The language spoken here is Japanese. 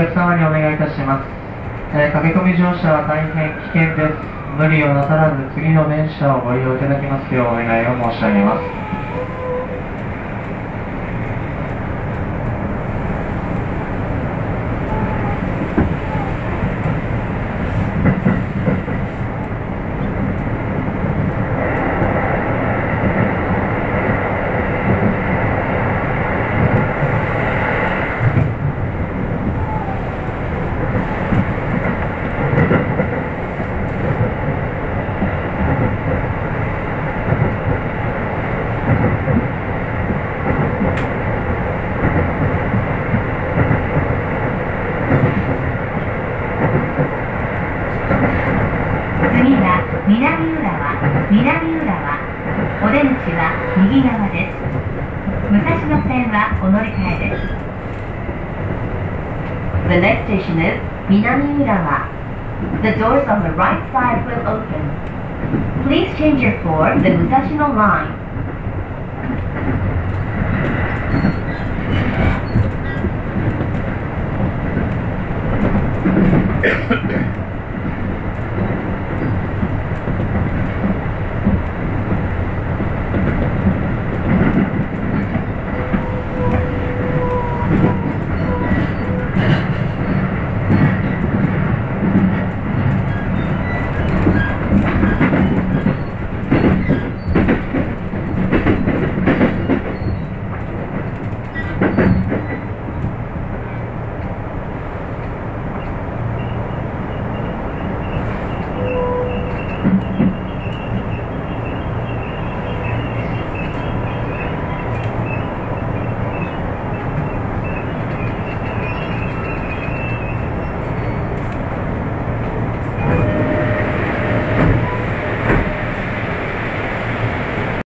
客様にお願いいたします、えー駆け込み乗車は大変危険です。無理をなさらず次の電車をご利用いただきますようお願いを申し上げます次は南浦和南浦和お出口は右側です武蔵野線はお乗り換えです The next station is 南浦和 The doors on the right side will open Please change your for the 武蔵野 line